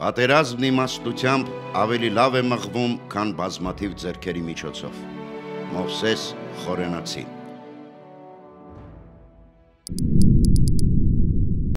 Պատերազմն իմաստությամբ ավելի լավ է մղվում, քան բազմաթիվ ձեռքերի միջոցով։ Մովսես Խորենացին